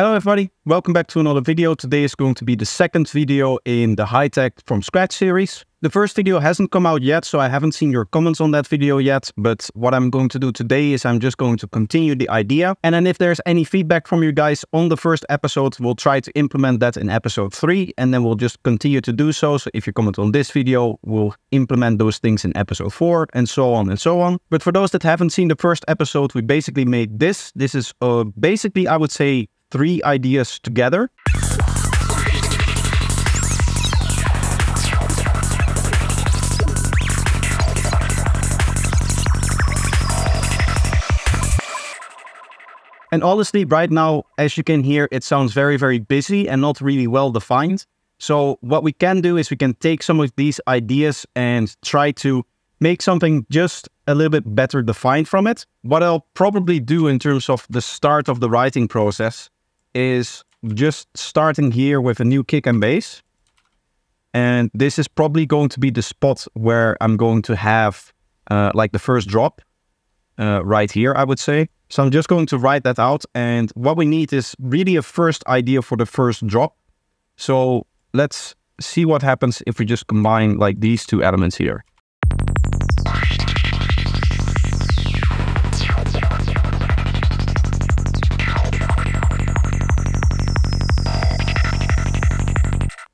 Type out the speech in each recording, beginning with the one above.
Hello everybody, welcome back to another video. Today is going to be the second video in the High Tech from Scratch series. The first video hasn't come out yet, so I haven't seen your comments on that video yet, but what I'm going to do today is I'm just going to continue the idea. And then if there's any feedback from you guys on the first episode, we'll try to implement that in episode 3, and then we'll just continue to do so. So if you comment on this video, we'll implement those things in episode 4, and so on and so on. But for those that haven't seen the first episode, we basically made this. This is uh, basically, I would say, three ideas together. And honestly, right now, as you can hear, it sounds very, very busy and not really well defined. So what we can do is we can take some of these ideas and try to make something just a little bit better defined from it. What I'll probably do in terms of the start of the writing process is just starting here with a new kick and bass. And this is probably going to be the spot where I'm going to have uh, like the first drop uh, right here, I would say. So I'm just going to write that out. And what we need is really a first idea for the first drop. So let's see what happens if we just combine like these two elements here.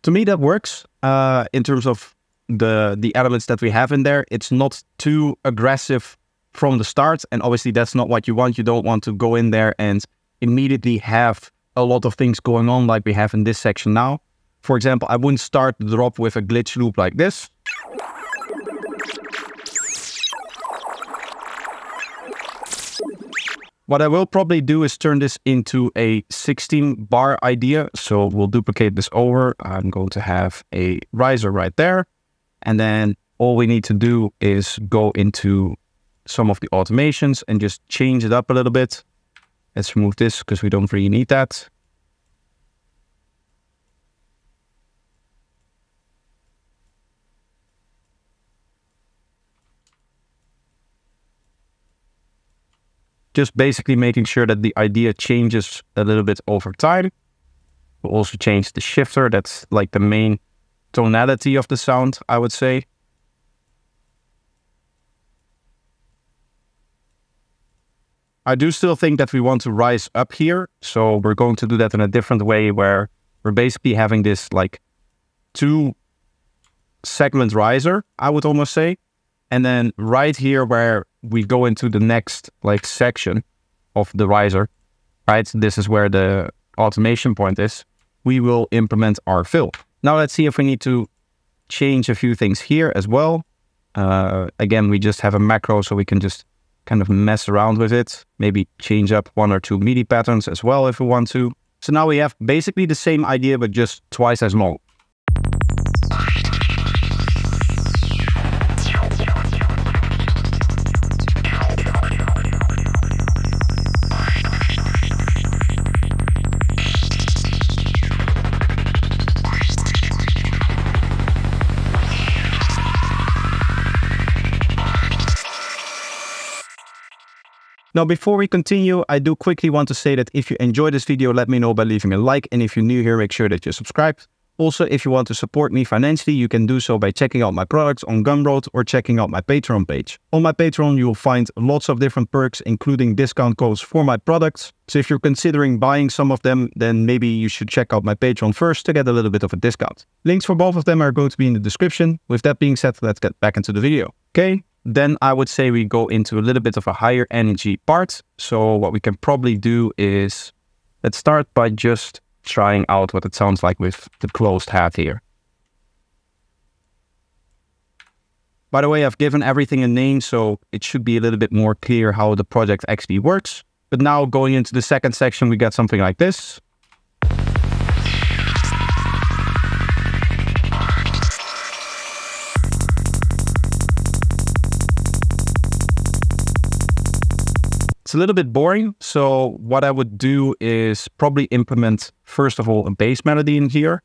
To me that works uh, in terms of the the elements that we have in there. It's not too aggressive from the start, and obviously that's not what you want. You don't want to go in there and immediately have a lot of things going on like we have in this section now. For example, I wouldn't start the drop with a glitch loop like this. What I will probably do is turn this into a 16 bar idea. So we'll duplicate this over. I'm going to have a riser right there. And then all we need to do is go into some of the automations and just change it up a little bit. Let's remove this because we don't really need that. Just basically making sure that the idea changes a little bit over time. We'll also change the shifter. That's like the main tonality of the sound, I would say. I do still think that we want to rise up here. So we're going to do that in a different way where we're basically having this like two segment riser, I would almost say. And then right here where we go into the next like section of the riser, right? This is where the automation point is. We will implement our fill. Now let's see if we need to change a few things here as well. Uh, again, we just have a macro so we can just kind of mess around with it. Maybe change up one or two MIDI patterns as well if we want to. So now we have basically the same idea, but just twice as long. Now, before we continue, I do quickly want to say that if you enjoyed this video, let me know by leaving a like. And if you're new here, make sure that you're subscribed. Also, if you want to support me financially, you can do so by checking out my products on Gumroad or checking out my Patreon page. On my Patreon, you will find lots of different perks, including discount codes for my products. So if you're considering buying some of them, then maybe you should check out my Patreon first to get a little bit of a discount. Links for both of them are going to be in the description. With that being said, let's get back into the video. Okay, then I would say we go into a little bit of a higher energy part. So what we can probably do is, let's start by just trying out what it sounds like with the closed hat here. By the way, I've given everything a name, so it should be a little bit more clear how the project actually works. But now going into the second section, we got something like this. A little bit boring. So what I would do is probably implement, first of all, a bass melody in here.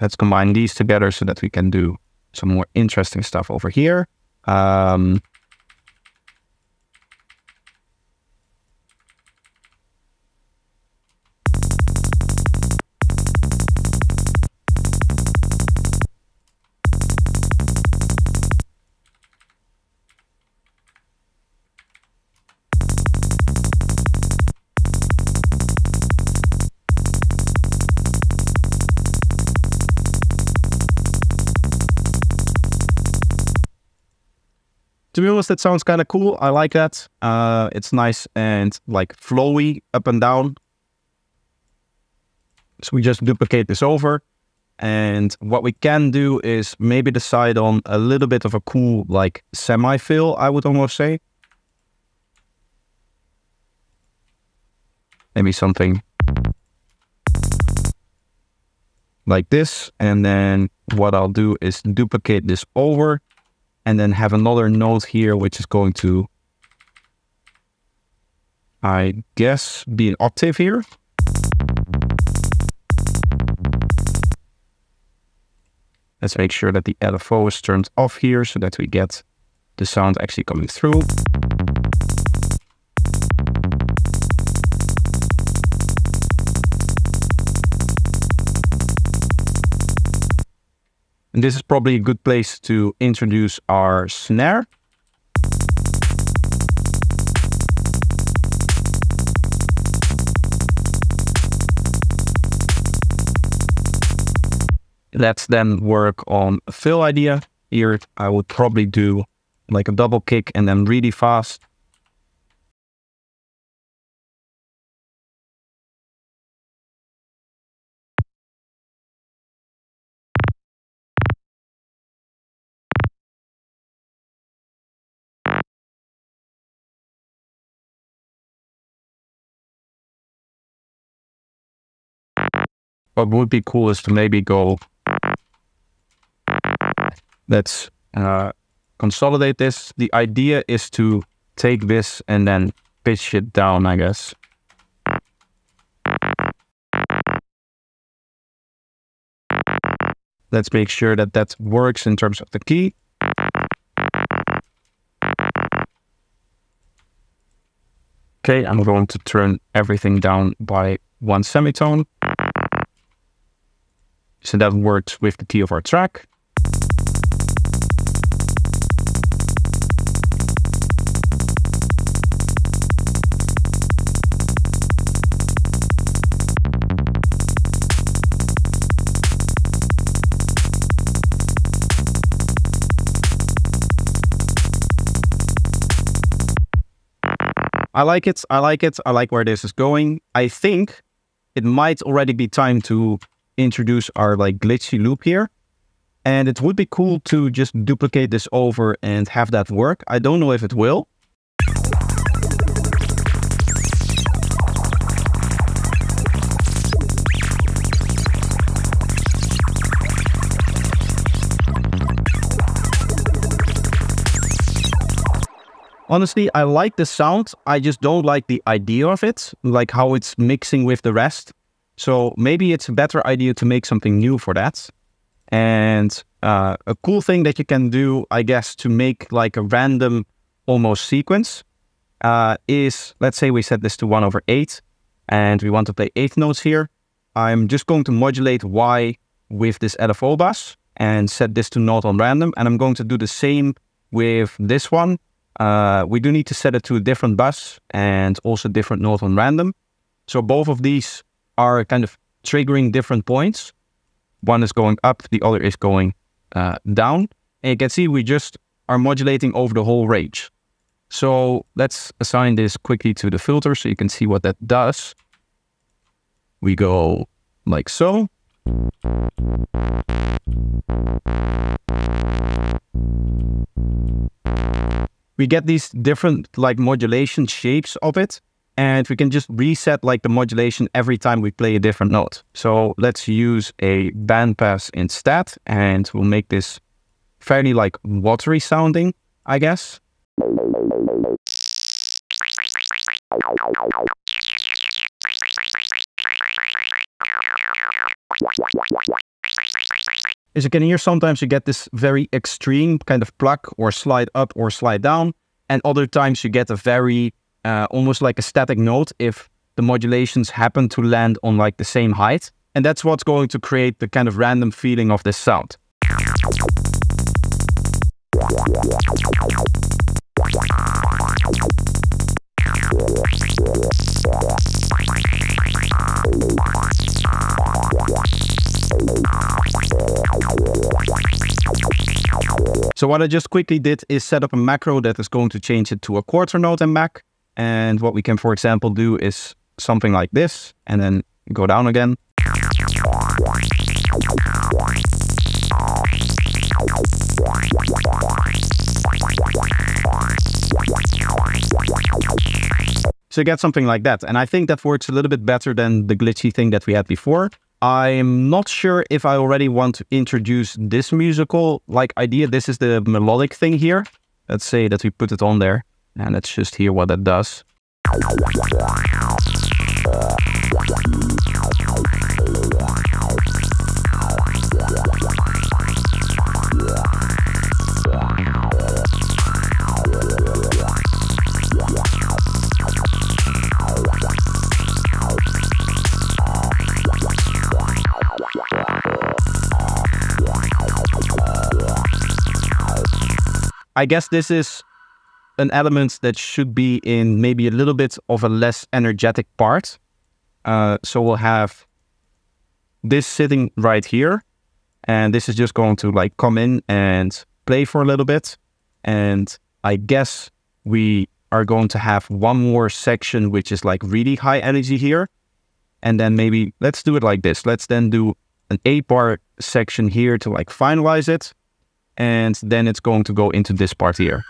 Let's combine these together so that we can do some more interesting stuff over here. Um, to be honest, that sounds kind of cool. I like that. Uh, it's nice and like flowy up and down. So we just duplicate this over. And what we can do is maybe decide on a little bit of a cool like semi-fill, I would almost say. Maybe something like this. And then what I'll do is duplicate this over and then have another node here, which is going to, I guess, be an octave here. Let's make sure that the LFO is turned off here so that we get the sound actually coming through. And this is probably a good place to introduce our snare. Let's then work on a fill idea. Here I would probably do like a double kick and then really fast. What would be cool is to maybe go, let's uh, consolidate this. The idea is to take this and then pitch it down, I guess. Let's make sure that that works in terms of the key. Okay, I'm going to turn everything down by one semitone. So that works with the T of our track. I like it. I like it. I like where this is going. I think it might already be time to introduce our like glitchy loop here. And it would be cool to just duplicate this over and have that work. I don't know if it will. Honestly, I like the sound. I just don't like the idea of it, like how it's mixing with the rest. So maybe it's a better idea to make something new for that. And uh, a cool thing that you can do, I guess, to make like a random almost sequence uh, is, let's say we set this to 1 over 8 and we want to play 8 notes here. I'm just going to modulate Y with this LFO bus and set this to note on random. And I'm going to do the same with this one. Uh, we do need to set it to a different bus and also different note on random. So both of these are kind of triggering different points. One is going up, the other is going uh, down. And you can see we just are modulating over the whole range. So let's assign this quickly to the filter so you can see what that does. We go like so. We get these different like modulation shapes of it and we can just reset like the modulation every time we play a different note. So let's use a bandpass instead, and we'll make this fairly like watery sounding, I guess. As you can hear, sometimes you get this very extreme kind of pluck or slide up or slide down. And other times you get a very, uh, almost like a static note if the modulations happen to land on like the same height. And that's what's going to create the kind of random feeling of this sound. So what I just quickly did is set up a macro that is going to change it to a quarter note in Mac. And what we can, for example, do is something like this, and then go down again. So you get something like that. And I think that works a little bit better than the glitchy thing that we had before. I'm not sure if I already want to introduce this musical like idea. This is the melodic thing here. Let's say that we put it on there and let's just hear what that does. I guess this is an element that should be in maybe a little bit of a less energetic part. Uh, so we'll have this sitting right here. And this is just going to like come in and play for a little bit. And I guess we are going to have one more section, which is like really high energy here. And then maybe let's do it like this. Let's then do an eight bar section here to like finalize it and then it's going to go into this part here.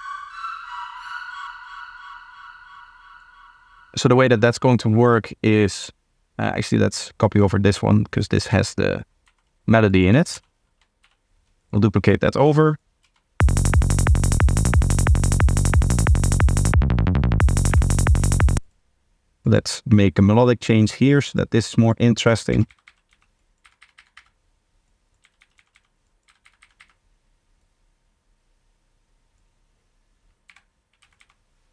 So the way that that's going to work is, uh, actually let's copy over this one because this has the melody in it. We'll duplicate that over. Let's make a melodic change here so that this is more interesting.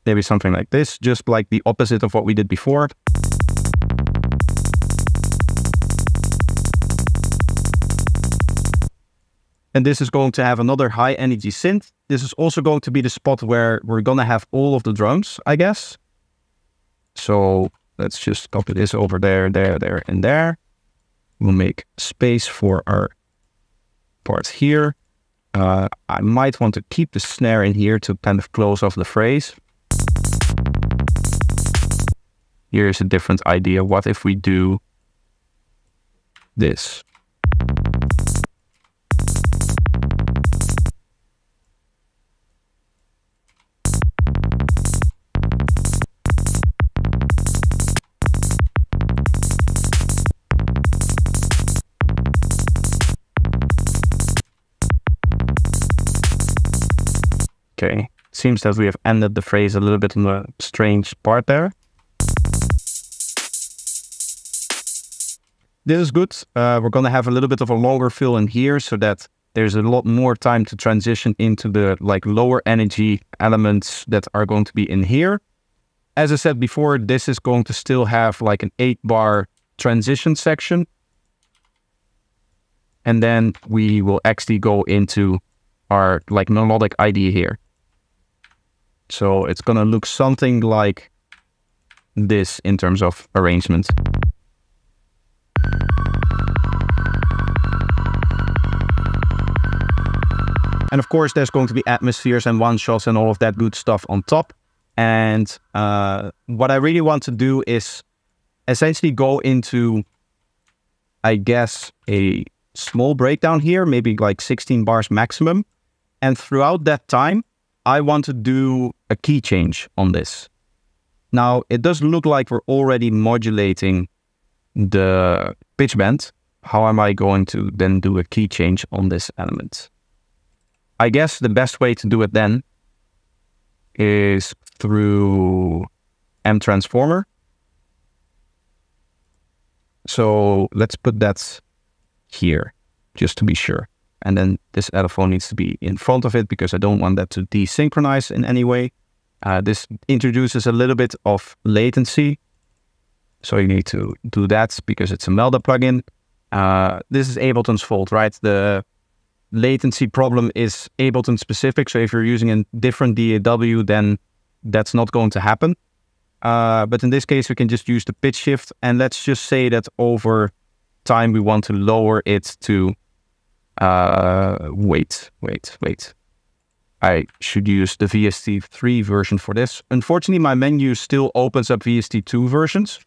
Maybe something like this, just like the opposite of what we did before. And this is going to have another high energy synth. This is also going to be the spot where we're going to have all of the drums, I guess. So let's just copy this over there, there, there, and there. We'll make space for our parts here. Uh, I might want to keep the snare in here to kind of close off the phrase. Here's a different idea. What if we do this? Okay, seems that we have ended the phrase a little bit on the strange part there. This is good. Uh, we're going to have a little bit of a longer fill in here so that there's a lot more time to transition into the like lower energy elements that are going to be in here. As I said before, this is going to still have like an eight bar transition section. And then we will actually go into our like melodic idea here. So it's going to look something like this in terms of arrangement. And of course, there's going to be atmospheres and one shots and all of that good stuff on top. And uh, what I really want to do is essentially go into, I guess, a small breakdown here, maybe like 16 bars maximum. And throughout that time, I want to do a key change on this. Now, it does look like we're already modulating the pitch bend. How am I going to then do a key change on this element? I guess the best way to do it then is through M transformer. So let's put that here just to be sure. and then this telephone needs to be in front of it because I don't want that to desynchronize in any way. Uh, this introduces a little bit of latency. So you need to do that because it's a Melda plugin. Uh, this is Ableton's fault, right? The latency problem is Ableton specific. So if you're using a different DAW, then that's not going to happen. Uh, but in this case, we can just use the pitch shift. And let's just say that over time, we want to lower it to, uh, wait, wait, wait. I should use the VST3 version for this. Unfortunately, my menu still opens up VST2 versions.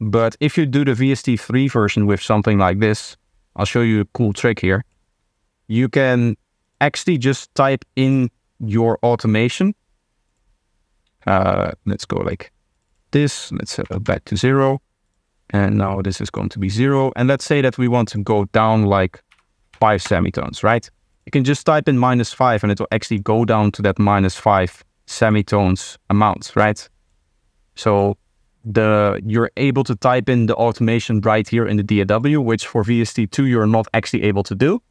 But if you do the VST3 version with something like this, I'll show you a cool trick here. You can actually just type in your automation. Uh, let's go like this. Let's set it back to zero. And now this is going to be zero. And let's say that we want to go down like five semitones, right? You can just type in minus five and it will actually go down to that minus five semitones amount, right? So the you're able to type in the automation right here in the DAW, which for VST2 you're not actually able to do.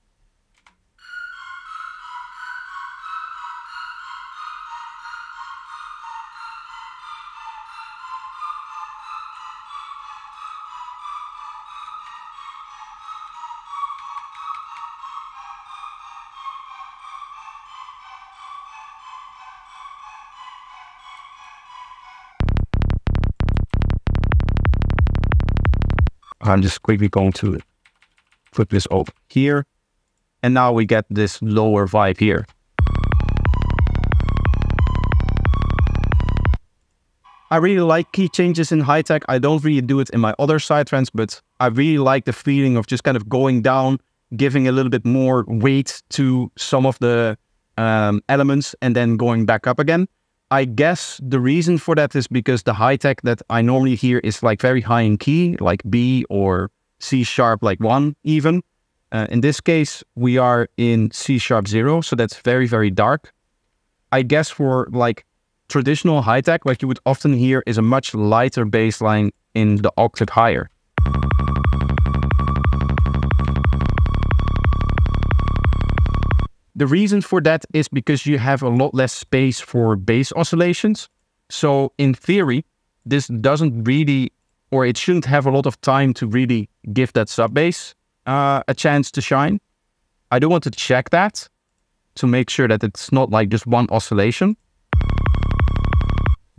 I'm just quickly going to put this over here. And now we get this lower vibe here. I really like key changes in high tech. I don't really do it in my other psytrance, but I really like the feeling of just kind of going down, giving a little bit more weight to some of the um, elements and then going back up again. I guess the reason for that is because the high tech that I normally hear is like very high in key, like B or C sharp, like one even. Uh, in this case, we are in C sharp zero, so that's very, very dark. I guess for like traditional high tech, what you would often hear is a much lighter bass line in the octave higher. The reason for that is because you have a lot less space for bass oscillations. So in theory, this doesn't really, or it shouldn't have a lot of time to really give that sub bass uh, a chance to shine. I do want to check that to make sure that it's not like just one oscillation.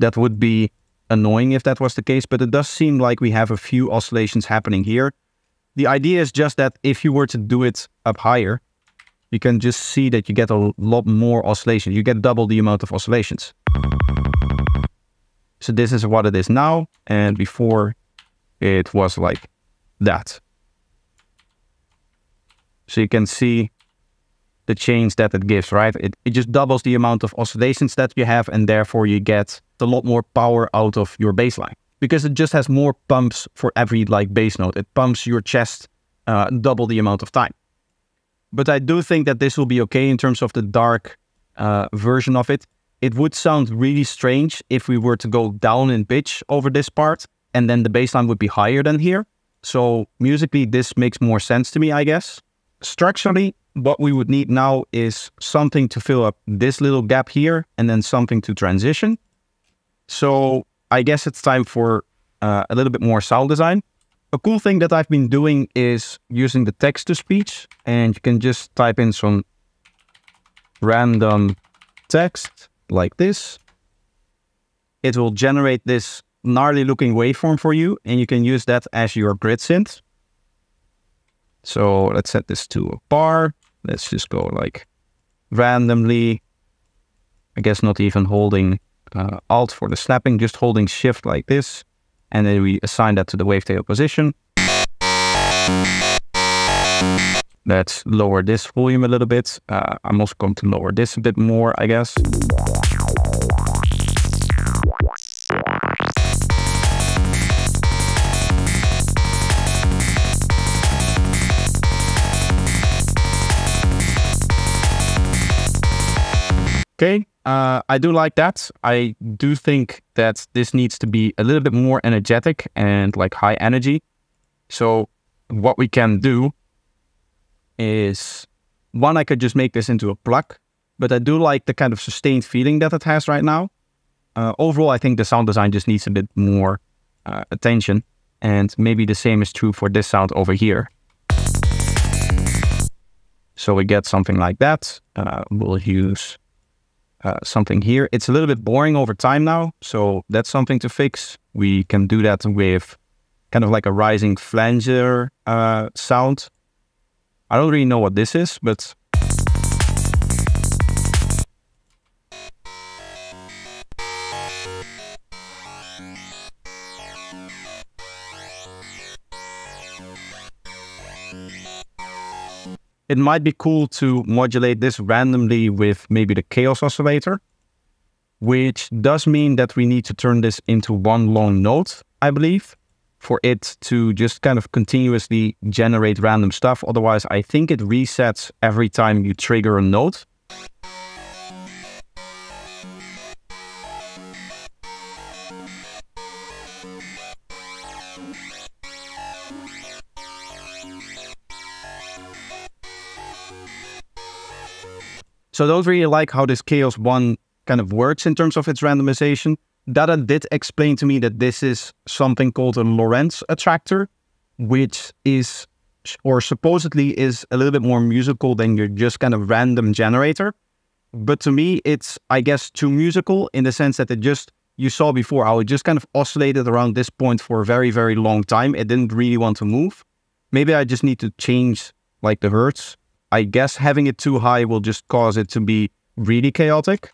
That would be annoying if that was the case, but it does seem like we have a few oscillations happening here. The idea is just that if you were to do it up higher, you can just see that you get a lot more oscillation. You get double the amount of oscillations. So this is what it is now. And before it was like that. So you can see the change that it gives, right? It, it just doubles the amount of oscillations that you have and therefore you get a lot more power out of your bass line because it just has more pumps for every like bass note. It pumps your chest uh, double the amount of time. But I do think that this will be okay in terms of the dark uh, version of it. It would sound really strange if we were to go down in pitch over this part and then the bass line would be higher than here. So musically, this makes more sense to me, I guess. Structurally, what we would need now is something to fill up this little gap here and then something to transition. So I guess it's time for uh, a little bit more sound design. A cool thing that I've been doing is using the text to speech and you can just type in some random text like this. It will generate this gnarly looking waveform for you and you can use that as your grid synth. So let's set this to a bar. Let's just go like randomly. I guess not even holding uh, Alt for the snapping, just holding Shift like this and then we assign that to the wavetable position. Let's lower this volume a little bit. Uh, I'm also going to lower this a bit more, I guess. Okay, uh, I do like that. I do think that this needs to be a little bit more energetic and like high energy. So what we can do is one, I could just make this into a pluck, but I do like the kind of sustained feeling that it has right now. Uh, overall, I think the sound design just needs a bit more uh, attention. And maybe the same is true for this sound over here. So we get something like that. Uh, we'll use uh, something here. It's a little bit boring over time now, so that's something to fix. We can do that with kind of like a rising flanger uh, sound. I don't really know what this is, but it might be cool to modulate this randomly with maybe the chaos oscillator, which does mean that we need to turn this into one long note, I believe, for it to just kind of continuously generate random stuff. Otherwise, I think it resets every time you trigger a note. So I don't really like how this Chaos 1 kind of works in terms of its randomization. Dada did explain to me that this is something called a Lorenz attractor, which is, or supposedly is a little bit more musical than your just kind of random generator. But to me, it's, I guess, too musical in the sense that it just, you saw before, how it just kind of oscillated around this point for a very, very long time. It didn't really want to move. Maybe I just need to change like the hertz I guess having it too high will just cause it to be really chaotic.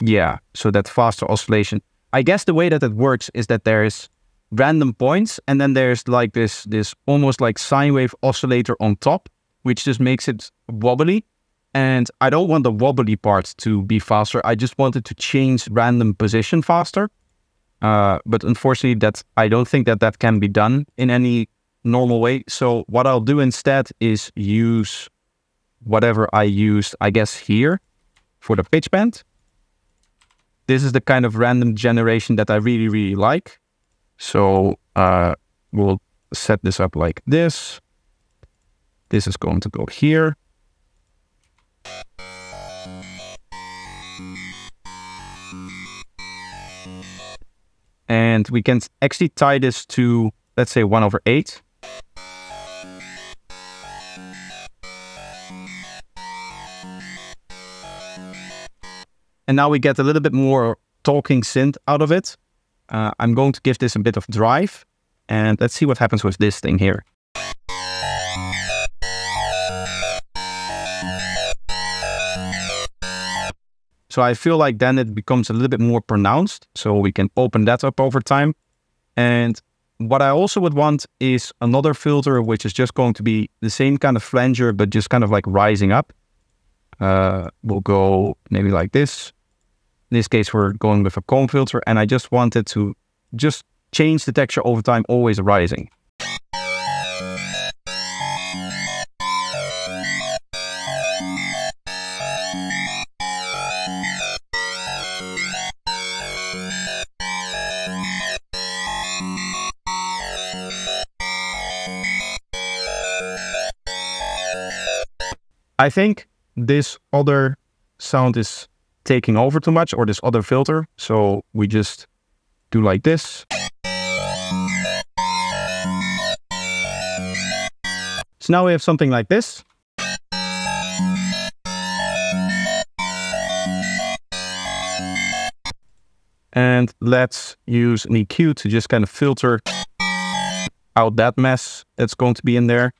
Yeah, so that faster oscillation. I guess the way that it works is that there's random points and then there's like this this almost like sine wave oscillator on top, which just makes it wobbly. And I don't want the wobbly part to be faster. I just wanted to change random position faster. Uh, but unfortunately, that I don't think that that can be done in any normal way. So what I'll do instead is use whatever I used, I guess, here for the pitch bend. This is the kind of random generation that I really, really like. So uh, we'll set this up like this. This is going to go here. And we can actually tie this to, let's say, 1 over 8. And now we get a little bit more talking synth out of it. Uh, I'm going to give this a bit of drive. And let's see what happens with this thing here. So I feel like then it becomes a little bit more pronounced. So we can open that up over time. And what I also would want is another filter, which is just going to be the same kind of flanger, but just kind of like rising up. Uh, we'll go maybe like this. In this case, we're going with a comb filter and I just wanted to just change the texture over time, always rising. I think this other sound is taking over too much or this other filter. So we just do like this. So now we have something like this. And let's use an EQ to just kind of filter out that mess that's going to be in there.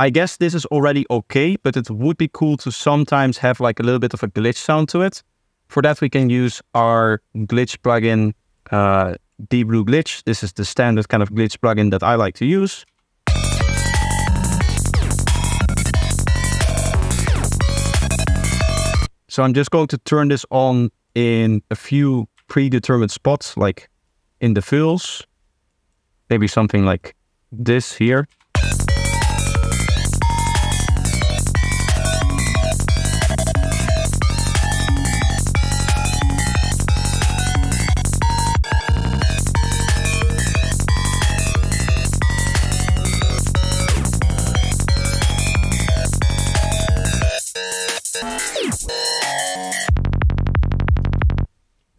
I guess this is already okay, but it would be cool to sometimes have like a little bit of a glitch sound to it. For that, we can use our glitch plugin, uh, Blue Glitch. This is the standard kind of glitch plugin that I like to use. So I'm just going to turn this on in a few predetermined spots, like in the fills, maybe something like this here.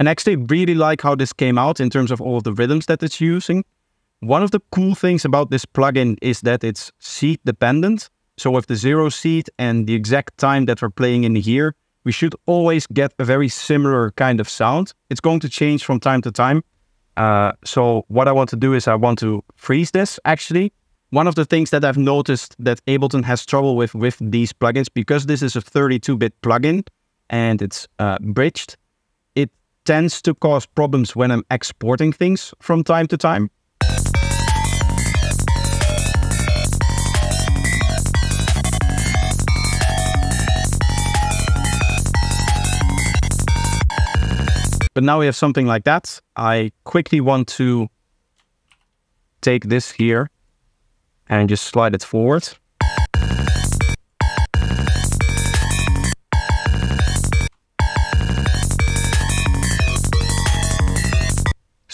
Actually really like how this came out in terms of all of the rhythms that it's using. One of the cool things about this plugin is that it's seed dependent. So with the zero seed and the exact time that we're playing in here, we should always get a very similar kind of sound. It's going to change from time to time. Uh, so what I want to do is I want to freeze this actually. One of the things that I've noticed that Ableton has trouble with with these plugins, because this is a 32-bit plugin and it's uh, bridged, tends to cause problems when I'm exporting things from time to time. But now we have something like that. I quickly want to take this here and just slide it forward.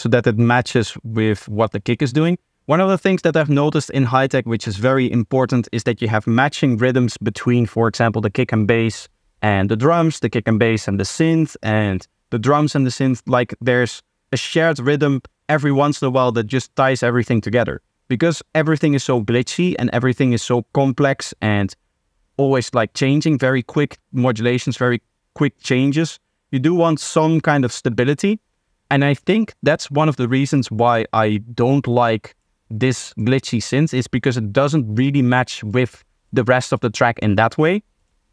So that it matches with what the kick is doing. One of the things that I've noticed in high tech, which is very important, is that you have matching rhythms between, for example, the kick and bass and the drums, the kick and bass and the synth, and the drums and the synth, like there's a shared rhythm every once in a while that just ties everything together. Because everything is so glitchy and everything is so complex and always like changing, very quick modulations, very quick changes, you do want some kind of stability. And I think that's one of the reasons why I don't like this glitchy synth is because it doesn't really match with the rest of the track in that way.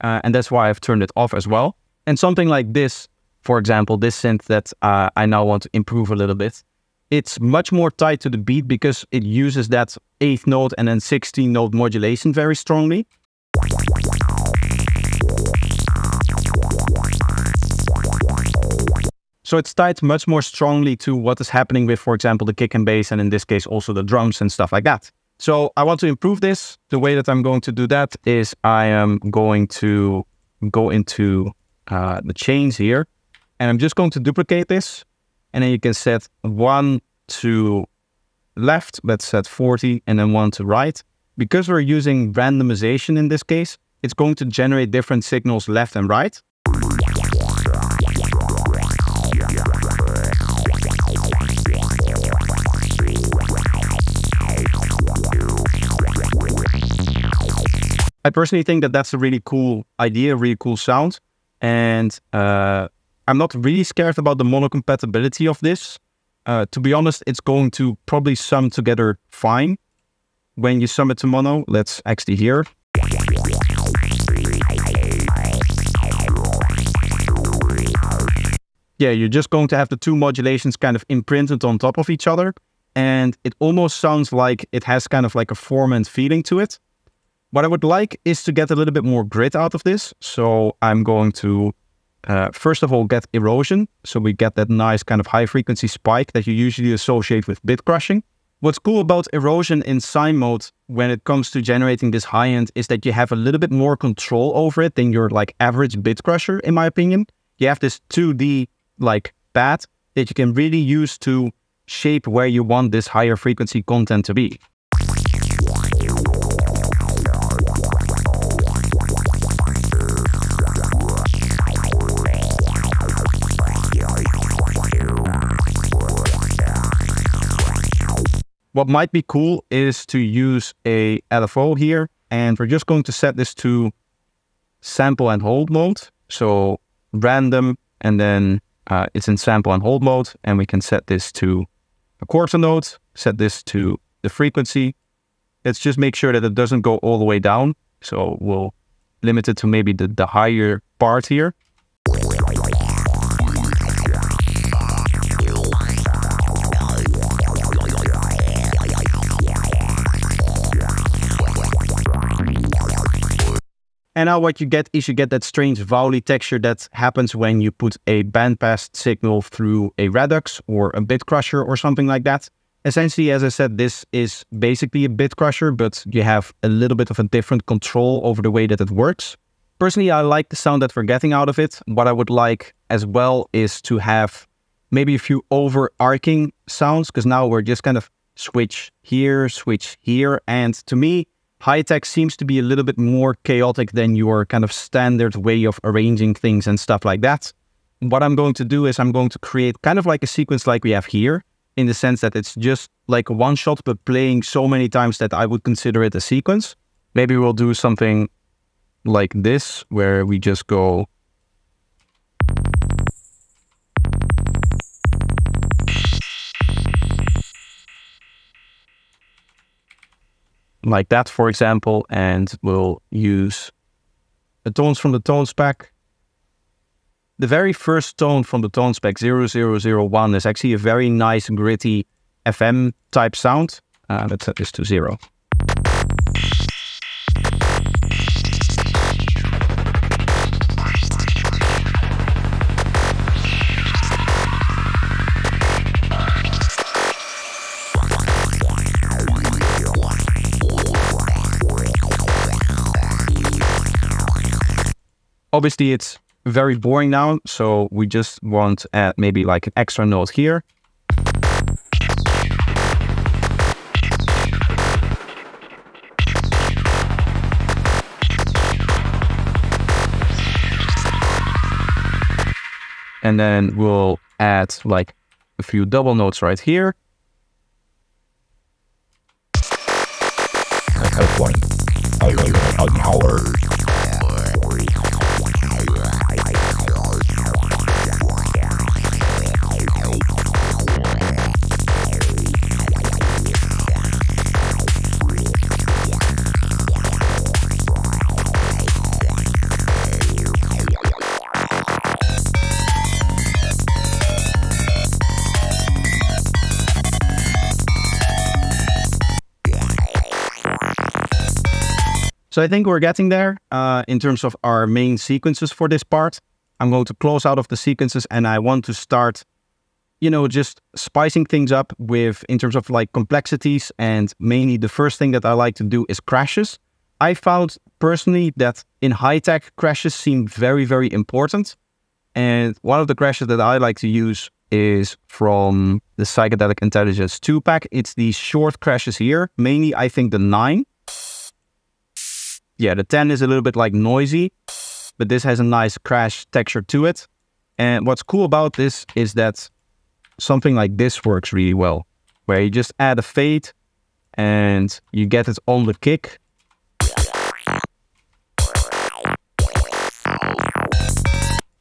Uh, and that's why I've turned it off as well. And something like this for example, this synth that uh, I now want to improve a little bit, it's much more tied to the beat because it uses that eighth note and then 16 note modulation very strongly. So it's tied much more strongly to what is happening with, for example, the kick and bass, and in this case, also the drums and stuff like that. So I want to improve this. The way that I'm going to do that is I am going to go into uh, the chains here and I'm just going to duplicate this. And then you can set one to left, let's set 40, and then one to right. Because we're using randomization in this case, it's going to generate different signals left and right. I personally think that that's a really cool idea, really cool sound. And uh, I'm not really scared about the mono compatibility of this. Uh, to be honest, it's going to probably sum together fine when you sum it to mono. Let's actually hear. Yeah, you're just going to have the two modulations kind of imprinted on top of each other. And it almost sounds like it has kind of like a form and feeling to it. What I would like is to get a little bit more grit out of this. So I'm going to uh, first of all, get erosion. So we get that nice kind of high frequency spike that you usually associate with bit crushing. What's cool about erosion in sine mode when it comes to generating this high end is that you have a little bit more control over it than your like average bit crusher, in my opinion. You have this 2D like pad that you can really use to shape where you want this higher frequency content to be. What might be cool is to use a LFO here, and we're just going to set this to sample and hold mode. So random, and then uh, it's in sample and hold mode, and we can set this to a quarter note, set this to the frequency. Let's just make sure that it doesn't go all the way down. So we'll limit it to maybe the, the higher part here. And now what you get is you get that strange Wowly texture that happens when you put a bandpass signal through a Redux or a bit crusher or something like that. Essentially, as I said, this is basically a bit crusher, but you have a little bit of a different control over the way that it works. Personally, I like the sound that we're getting out of it. What I would like as well is to have maybe a few overarching sounds, because now we're just kind of switch here, switch here. And to me, Hi-Tech seems to be a little bit more chaotic than your kind of standard way of arranging things and stuff like that. what I'm going to do is I'm going to create kind of like a sequence like we have here, in the sense that it's just like a one shot, but playing so many times that I would consider it a sequence. Maybe we'll do something like this, where we just go like that, for example, and we'll use the tones from the tones pack. The very first tone from the tones pack 0001 is actually a very nice gritty FM type sound. Uh, let's set this to zero. Obviously, it's very boring now, so we just want add maybe like an extra note here. And then we'll add like a few double notes right here. So I think we're getting there uh, in terms of our main sequences for this part. I'm going to close out of the sequences and I want to start, you know, just spicing things up with in terms of like complexities. And mainly the first thing that I like to do is crashes. I found personally that in high tech crashes seem very, very important. And one of the crashes that I like to use is from the Psychedelic Intelligence 2 pack. It's these short crashes here, mainly I think the 9 yeah, the 10 is a little bit like noisy, but this has a nice crash texture to it. And what's cool about this is that something like this works really well, where you just add a fade and you get it on the kick.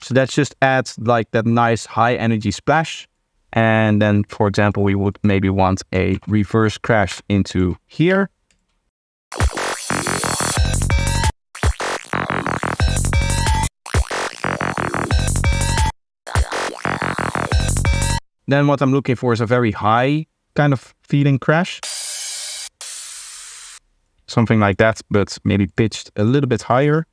So that just adds like that nice high energy splash. And then, for example, we would maybe want a reverse crash into here. Then what I'm looking for is a very high kind of feeling crash. Something like that, but maybe pitched a little bit higher.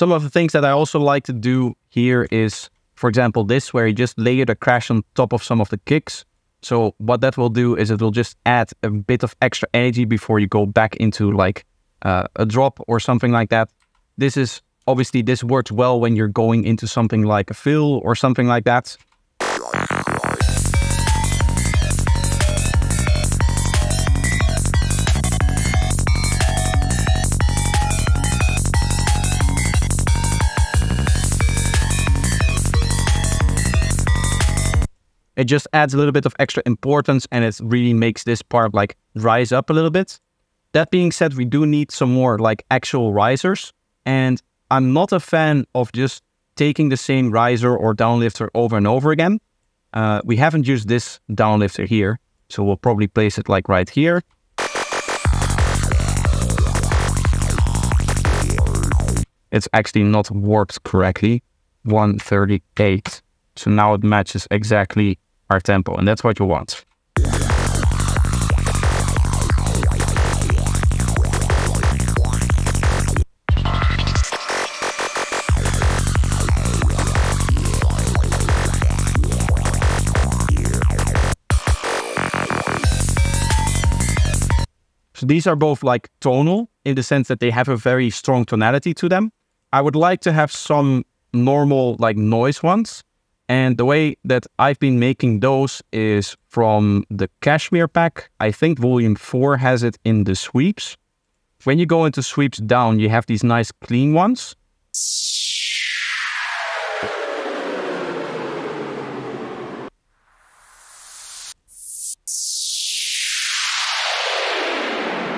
Some of the things that I also like to do here is, for example, this where you just layer the crash on top of some of the kicks. So what that will do is it will just add a bit of extra energy before you go back into like uh, a drop or something like that. This is obviously this works well when you're going into something like a fill or something like that. It just adds a little bit of extra importance and it really makes this part like rise up a little bit. That being said, we do need some more like actual risers. And I'm not a fan of just taking the same riser or downlifter over and over again. Uh, we haven't used this downlifter here, so we'll probably place it like right here. It's actually not warped correctly, 138. So now it matches exactly our tempo, and that's what you want. So these are both like tonal in the sense that they have a very strong tonality to them. I would like to have some normal like noise ones. And the way that I've been making those is from the Cashmere pack. I think volume 4 has it in the sweeps. When you go into sweeps down, you have these nice clean ones.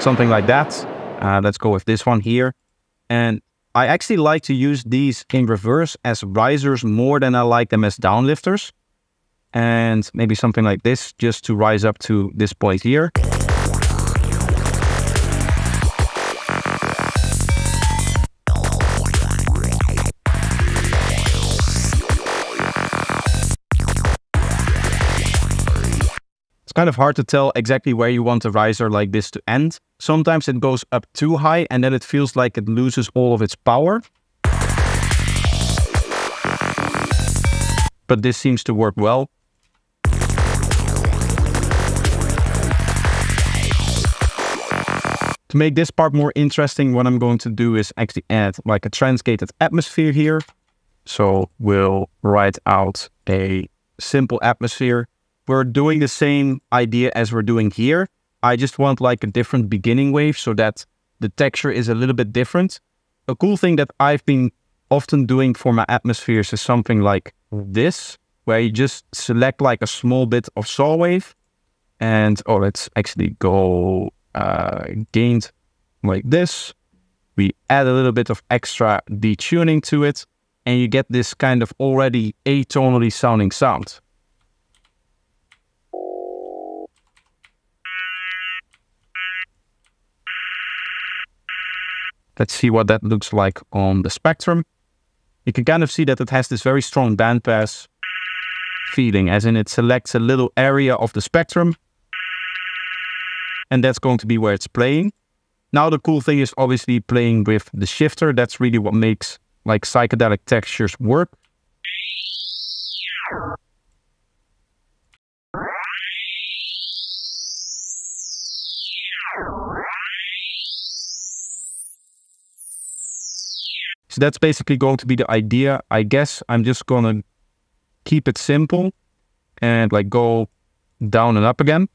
something like that. Uh, let's go with this one here. And I actually like to use these in reverse as risers more than I like them as downlifters. And maybe something like this just to rise up to this point here. It's kind of hard to tell exactly where you want a riser like this to end. Sometimes it goes up too high and then it feels like it loses all of its power. But this seems to work well. To make this part more interesting, what I'm going to do is actually add like a transgated atmosphere here. So we'll write out a simple atmosphere we're doing the same idea as we're doing here. I just want like a different beginning wave so that the texture is a little bit different. A cool thing that I've been often doing for my atmospheres is something like this, where you just select like a small bit of saw wave. And oh, let's actually go uh, gained like this. We add a little bit of extra detuning to it, and you get this kind of already atonally sounding sound. Let's see what that looks like on the spectrum. You can kind of see that it has this very strong bandpass feeling, as in it selects a little area of the spectrum. And that's going to be where it's playing. Now the cool thing is obviously playing with the shifter. That's really what makes like psychedelic textures work. So that's basically going to be the idea. I guess I'm just going to keep it simple and like go down and up again.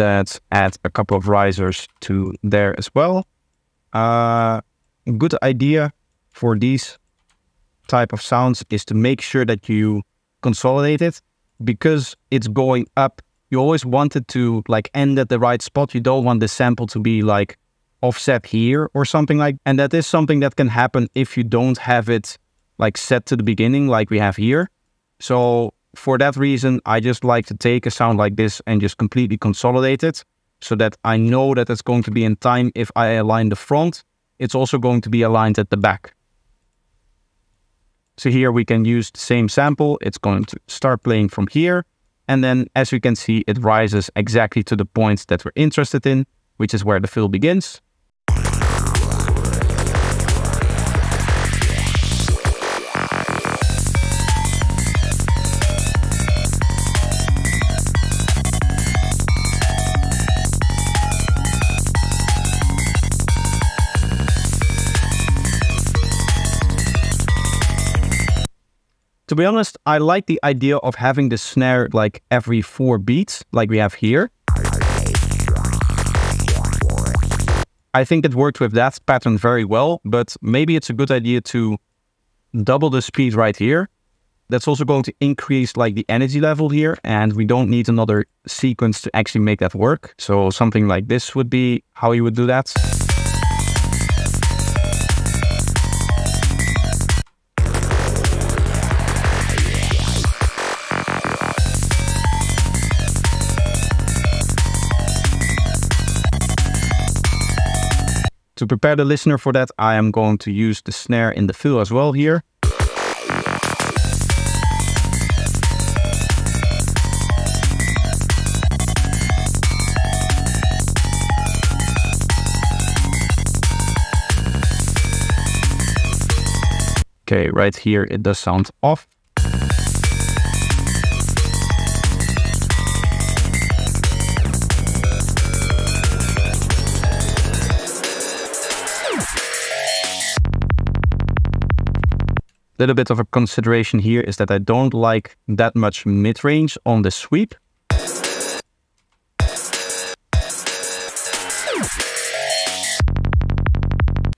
Let's add a couple of risers to there as well. Uh, good idea for these type of sounds is to make sure that you consolidate it because it's going up. You always want it to like end at the right spot. You don't want the sample to be like offset here or something like and that is something that can happen if you don't have it like set to the beginning like we have here so for that reason, I just like to take a sound like this and just completely consolidate it so that I know that it's going to be in time if I align the front. It's also going to be aligned at the back. So here we can use the same sample. It's going to start playing from here. And then as you can see, it rises exactly to the points that we're interested in, which is where the fill begins. To be honest, I like the idea of having the snare like every four beats, like we have here. I think it worked with that pattern very well, but maybe it's a good idea to double the speed right here That's also going to increase like the energy level here and we don't need another sequence to actually make that work. So something like this would be how you would do that. Prepare the listener for that, I am going to use the snare in the fill as well here. Okay, right here it does sound off. Little bit of a consideration here is that I don't like that much mid-range on the sweep.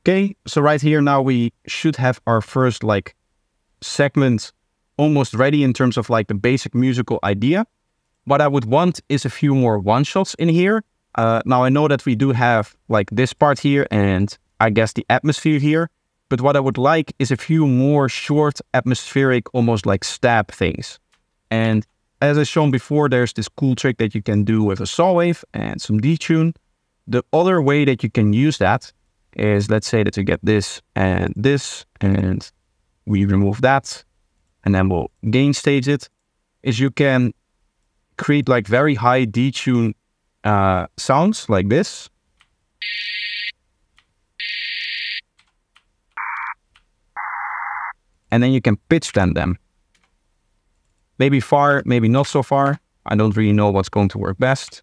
Okay, so right here now we should have our first like segment almost ready in terms of like the basic musical idea. What I would want is a few more one-shots in here. Uh, now I know that we do have like this part here and I guess the atmosphere here. But what I would like is a few more short atmospheric, almost like stab things. And as I shown before, there's this cool trick that you can do with a saw wave and some detune. The other way that you can use that is let's say that you get this and this and we remove that and then we'll gain stage it is you can create like very high detune uh, sounds like this and then you can pitch bend them. Maybe far, maybe not so far. I don't really know what's going to work best.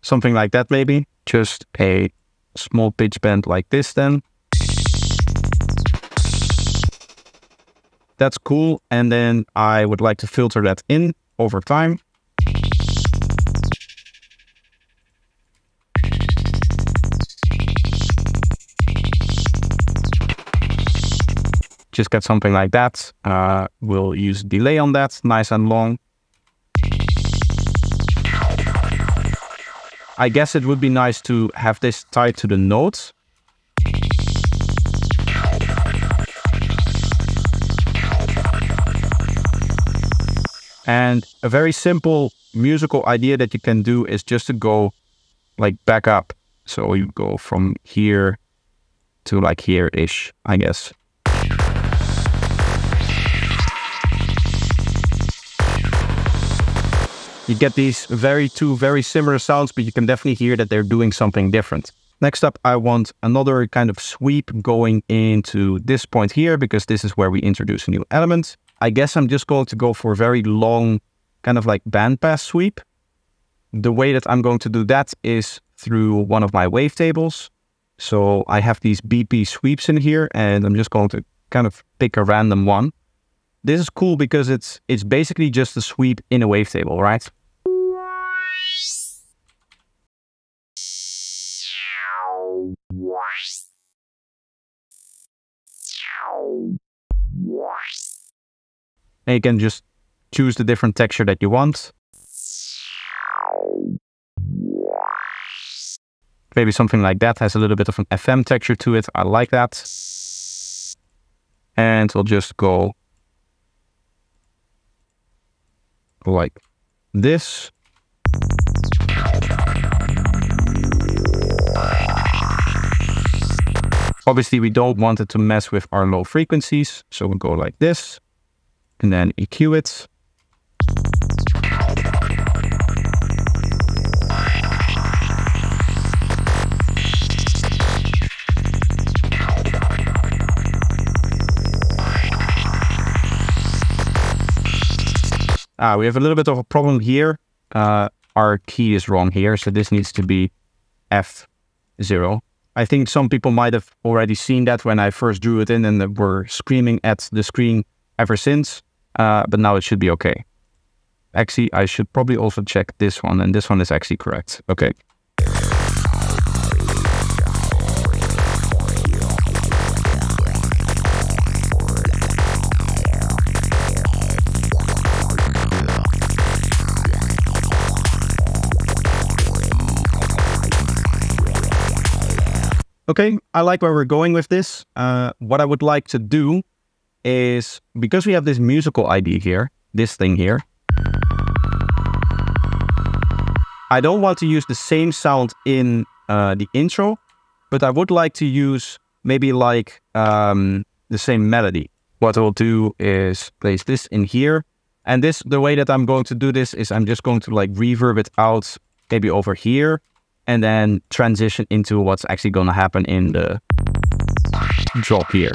Something like that maybe. Just a small pitch bend like this then. That's cool. And then I would like to filter that in over time. Just get something like that. Uh, we'll use delay on that, nice and long. I guess it would be nice to have this tied to the notes. And a very simple musical idea that you can do is just to go like back up. So you go from here to like here-ish, I guess. You get these very two very similar sounds, but you can definitely hear that they're doing something different. Next up, I want another kind of sweep going into this point here, because this is where we introduce a new element. I guess I'm just going to go for a very long kind of like bandpass sweep. The way that I'm going to do that is through one of my wavetables. So I have these BP sweeps in here and I'm just going to kind of pick a random one. This is cool because it's it's basically just a sweep in a wavetable, right? And you can just choose the different texture that you want. Maybe something like that has a little bit of an FM texture to it. I like that. And we'll just go like this. Obviously, we don't want it to mess with our low frequencies, so we'll go like this, and then EQ it. Ah, we have a little bit of a problem here. Uh, our key is wrong here, so this needs to be F0. I think some people might have already seen that when I first drew it in and were screaming at the screen ever since, uh, but now it should be okay. Actually, I should probably also check this one, and this one is actually correct. Okay. Okay, I like where we're going with this. Uh, what I would like to do is, because we have this musical ID here, this thing here, I don't want to use the same sound in uh, the intro, but I would like to use maybe like um, the same melody. What I'll do is place this in here. And this, the way that I'm going to do this is I'm just going to like reverb it out maybe over here and then transition into what's actually going to happen in the drop here.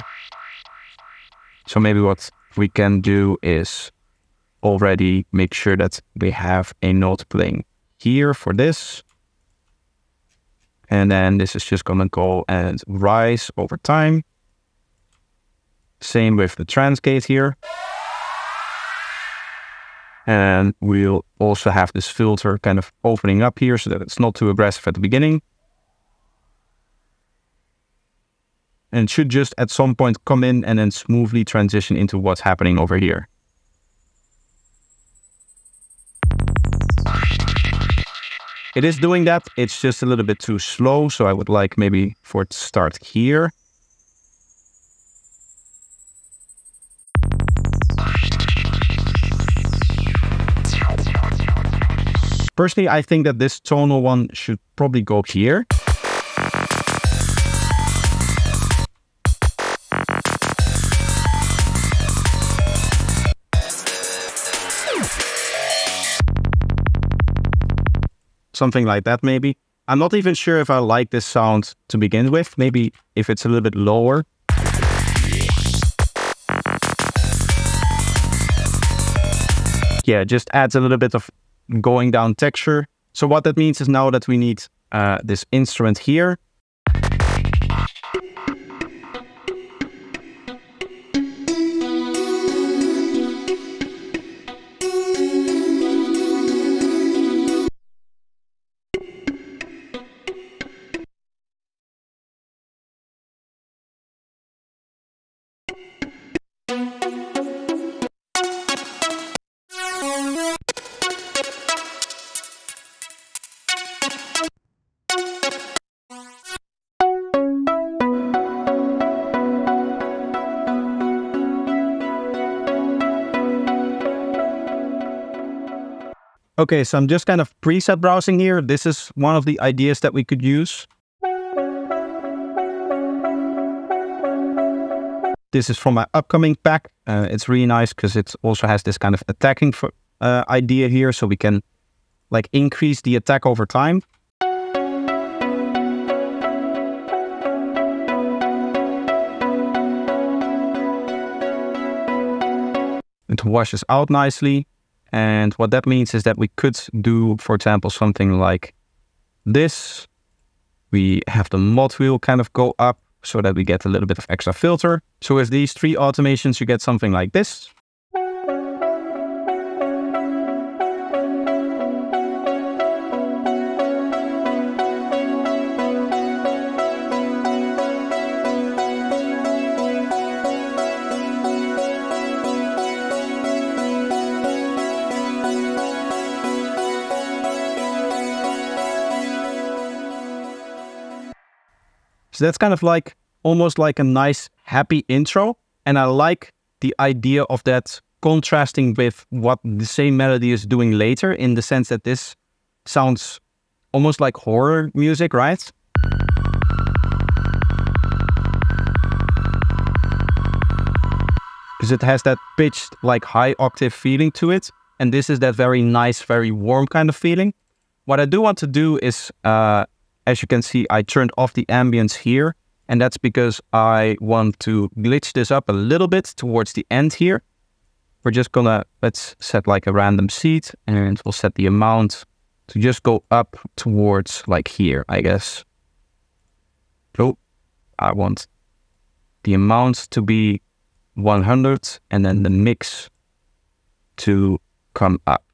So maybe what we can do is already make sure that we have a note playing here for this. And then this is just going to go and rise over time. Same with the transgate here. And we'll also have this filter kind of opening up here so that it's not too aggressive at the beginning. And should just at some point come in and then smoothly transition into what's happening over here. It is doing that. It's just a little bit too slow. So I would like maybe for it to start here. Personally, I think that this tonal one should probably go here. Something like that, maybe. I'm not even sure if I like this sound to begin with. Maybe if it's a little bit lower. Yeah, just adds a little bit of going down texture. So what that means is now that we need uh, this instrument here. Okay, so I'm just kind of preset browsing here. This is one of the ideas that we could use. This is from my upcoming pack. Uh, it's really nice because it also has this kind of attacking for, uh, idea here. So we can like increase the attack over time. It washes out nicely. And what that means is that we could do, for example, something like this. We have the mod wheel kind of go up so that we get a little bit of extra filter. So with these three automations, you get something like this. So that's kind of like almost like a nice happy intro. And I like the idea of that contrasting with what the same melody is doing later in the sense that this sounds almost like horror music, right? Because it has that pitched, like high octave feeling to it. And this is that very nice, very warm kind of feeling. What I do want to do is uh, as you can see, I turned off the ambience here. And that's because I want to glitch this up a little bit towards the end here. We're just gonna, let's set like a random seed and we'll set the amount to just go up towards like here, I guess. So I want the amount to be 100 and then the mix to come up.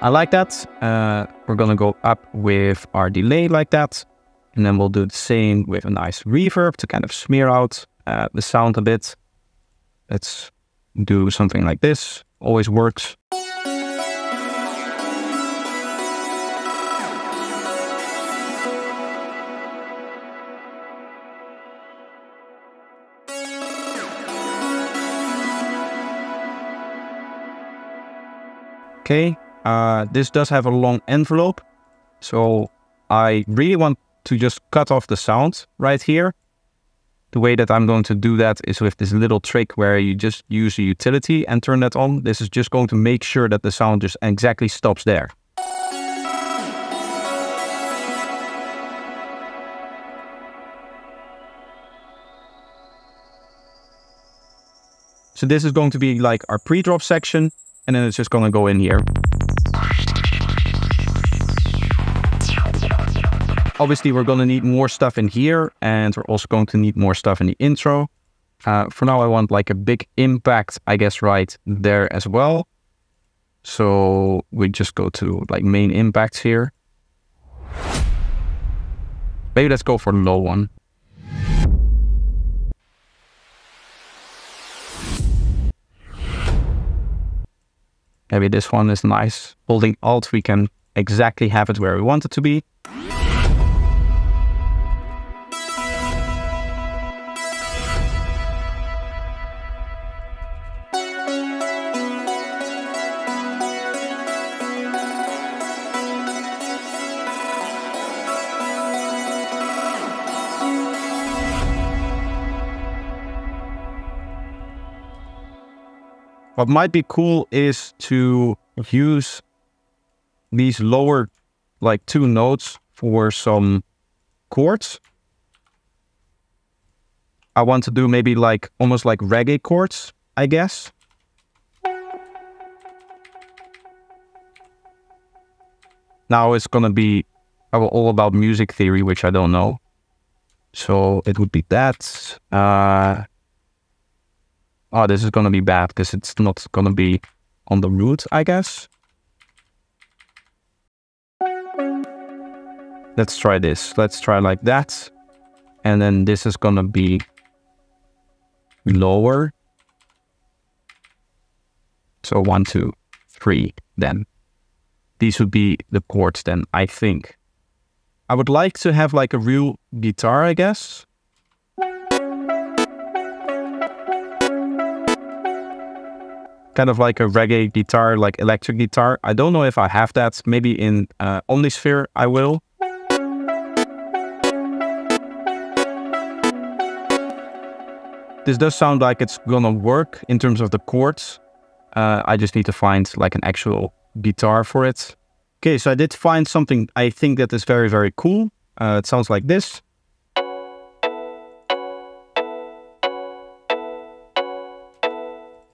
I like that. Uh, we're gonna go up with our delay like that. And then we'll do the same with a nice reverb to kind of smear out uh, the sound a bit. Let's do something like this. Always works. Okay, uh, this does have a long envelope, so I really want to just cut off the sound right here. The way that I'm going to do that is with this little trick where you just use a utility and turn that on. This is just going to make sure that the sound just exactly stops there. So this is going to be like our pre-drop section and then it's just going to go in here. Obviously, we're going to need more stuff in here, and we're also going to need more stuff in the intro. Uh, for now, I want like a big impact, I guess, right there as well. So we just go to like main impacts here. Maybe let's go for the low one. Maybe this one is nice. Holding Alt, we can exactly have it where we want it to be. What might be cool is to use these lower like two notes for some chords. I want to do maybe like almost like reggae chords, I guess. Now it's gonna be all about music theory, which I don't know. So it would be that. Uh, oh, this is going to be bad because it's not going to be on the root, I guess. Let's try this. Let's try like that. And then this is going to be lower. So one, two, three, then. These would be the chords then, I think. I would like to have like a real guitar, I guess. Kind of like a reggae guitar, like electric guitar. I don't know if I have that. Maybe in uh, Omnisphere I will. This does sound like it's gonna work in terms of the chords. Uh, I just need to find like an actual guitar for it. Okay, so I did find something I think that is very, very cool. Uh, it sounds like this.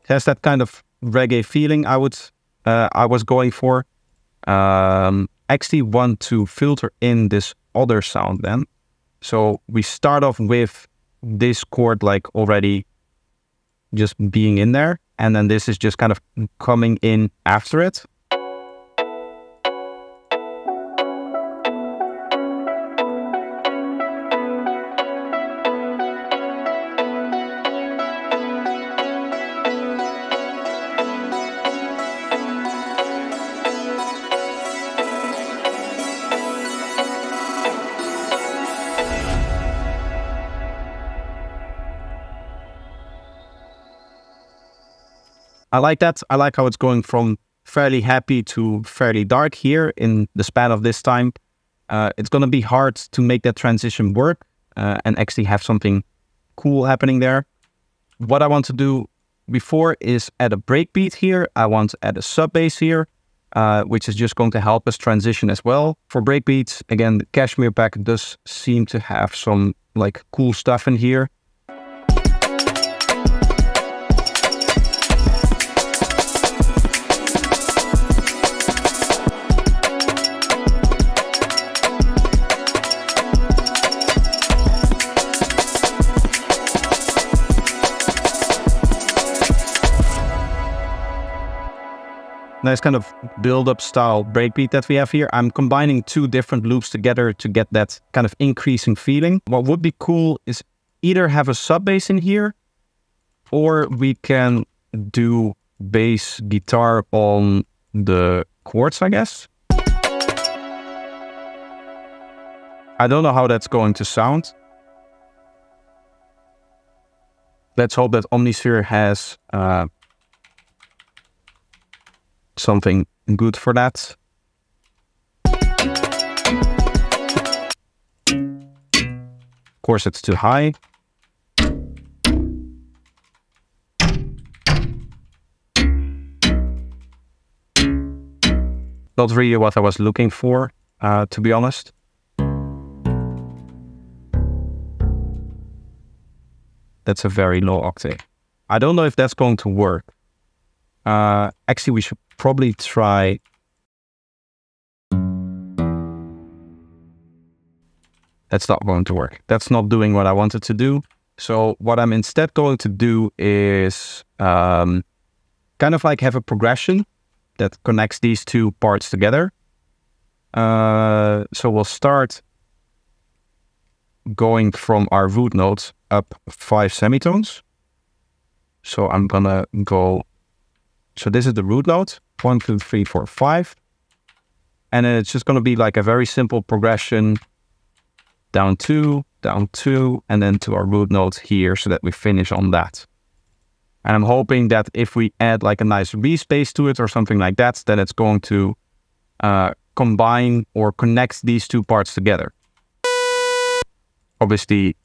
It has that kind of reggae feeling I would uh, I was going for. Um, actually want to filter in this other sound then. So we start off with this chord like already just being in there. And then this is just kind of coming in after it. I like that. I like how it's going from fairly happy to fairly dark here in the span of this time. Uh, it's going to be hard to make that transition work uh, and actually have something cool happening there. What I want to do before is add a breakbeat here. I want to add a sub bass here, uh, which is just going to help us transition as well. For breakbeats, again, the Cashmere pack does seem to have some like cool stuff in here. Nice kind of build-up style breakbeat that we have here. I'm combining two different loops together to get that kind of increasing feeling. What would be cool is either have a sub bass in here, or we can do bass guitar on the chords, I guess. I don't know how that's going to sound. Let's hope that Omnisphere has uh, something good for that. Of course, it's too high. Not really what I was looking for, uh, to be honest. That's a very low octave. I don't know if that's going to work. Uh, actually, we should probably try. That's not going to work. That's not doing what I wanted to do. So what I'm instead going to do is um, kind of like have a progression that connects these two parts together. Uh, so we'll start going from our root note up five semitones. So I'm gonna go, so this is the root note, one, two, three, four, five. And then it's just gonna be like a very simple progression down two, down two, and then to our root note here so that we finish on that. And I'm hoping that if we add like a nice V space to it or something like that, then it's going to uh, combine or connect these two parts together. Obviously,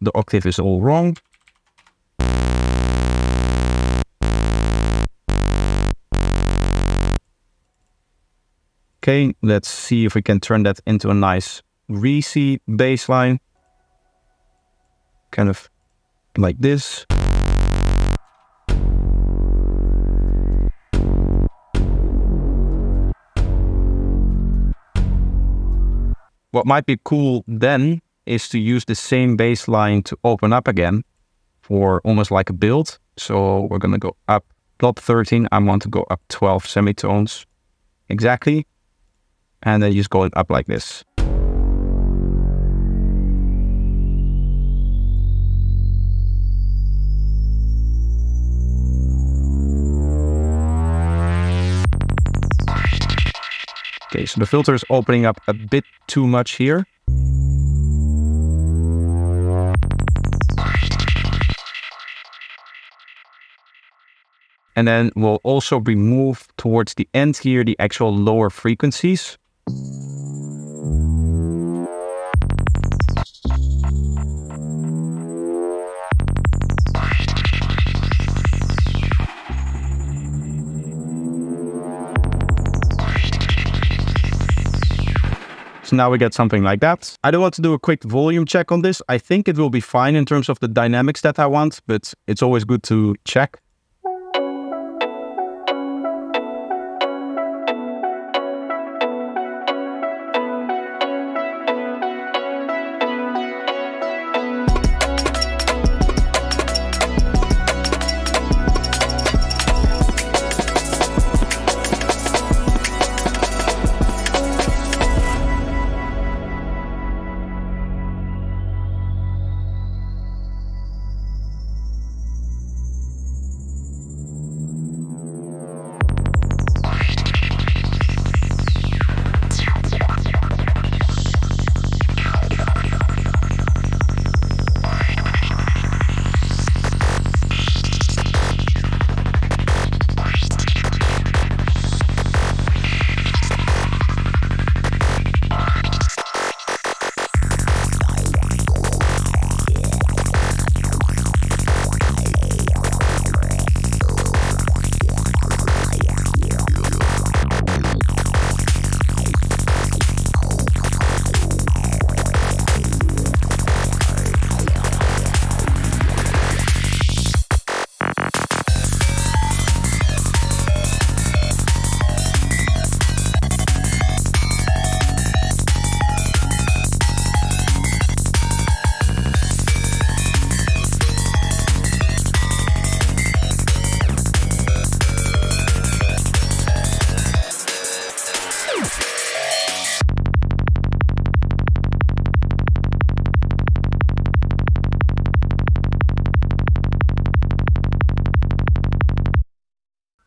the octave is all wrong. Okay, let's see if we can turn that into a nice Reese bass line. Kind of like this. What might be cool then is to use the same bass line to open up again for almost like a build. So we're going to go up not 13. I want to go up 12 semitones exactly. And then you just going up like this. Okay, so the filter is opening up a bit too much here. And then we'll also remove towards the end here the actual lower frequencies. So now we get something like that. I don't want to do a quick volume check on this. I think it will be fine in terms of the dynamics that I want, but it's always good to check.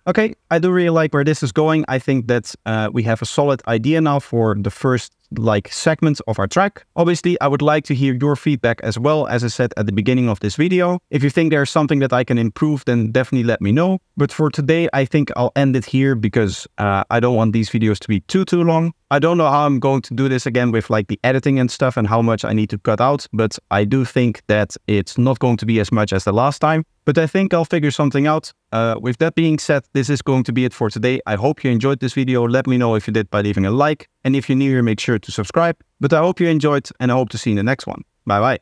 Okay, I do really like where this is going. I think that uh, we have a solid idea now for the first like segments of our track. Obviously, I would like to hear your feedback as well, as I said at the beginning of this video. If you think there's something that I can improve, then definitely let me know. But for today, I think I'll end it here because uh, I don't want these videos to be too, too long. I don't know how I'm going to do this again with like the editing and stuff and how much I need to cut out, but I do think that it's not going to be as much as the last time. But I think I'll figure something out. Uh, with that being said, this is going to be it for today. I hope you enjoyed this video. Let me know if you did by leaving a like. And if you're new here, make sure to subscribe. But I hope you enjoyed and I hope to see you in the next one. Bye bye.